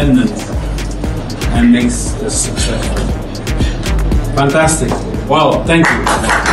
independent and makes us successful. Fantastic. Wow, thank you.